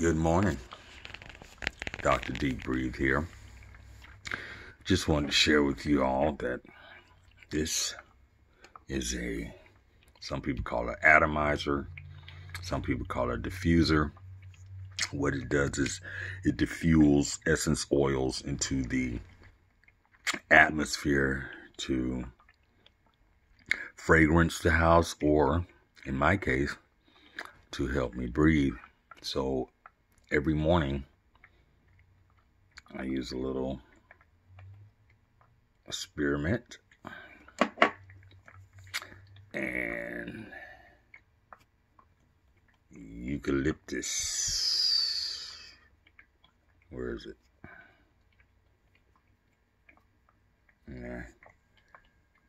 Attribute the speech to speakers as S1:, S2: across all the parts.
S1: Good morning. Dr. Deep Breathe here. Just wanted to share with you all that this is a, some people call it atomizer, some people call it a diffuser. What it does is it diffuses essence oils into the atmosphere to fragrance the house or, in my case, to help me breathe. So every morning I use a little spearmint and eucalyptus. Where is it? Yeah,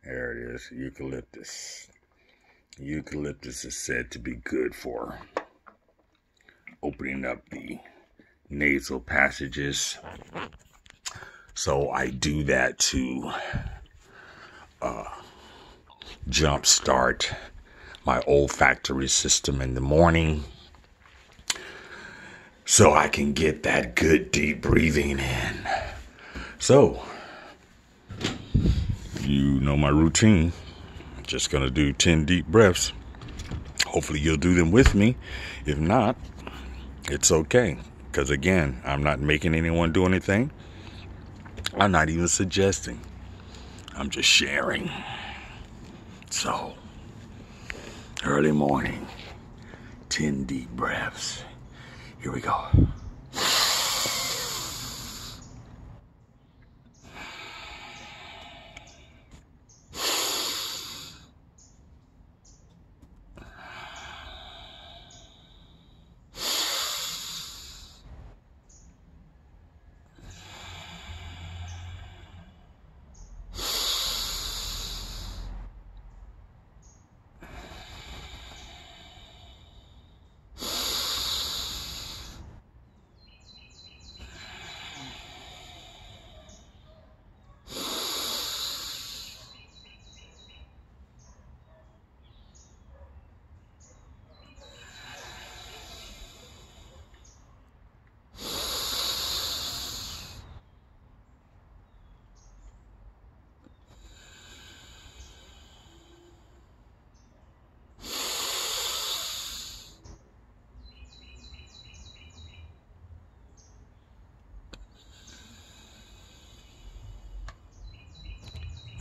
S1: there it is, eucalyptus. Eucalyptus is said to be good for opening up the nasal passages. So I do that to uh, jumpstart my olfactory system in the morning so I can get that good deep breathing in. So, you know my routine. Just gonna do 10 deep breaths. Hopefully, you'll do them with me. If not, it's okay. Because again, I'm not making anyone do anything. I'm not even suggesting. I'm just sharing. So, early morning, 10 deep breaths. Here we go.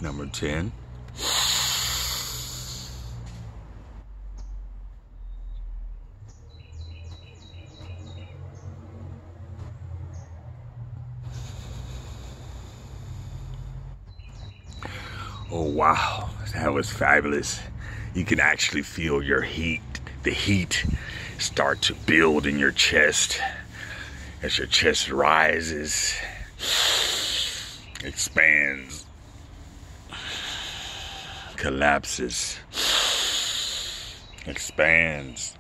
S1: Number 10. Oh, wow. That was fabulous. You can actually feel your heat, the heat start to build in your chest as your chest rises, expands, collapses, expands,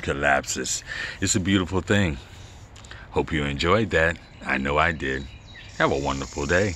S1: collapses. It's a beautiful thing. Hope you enjoyed that. I know I did. Have a wonderful day.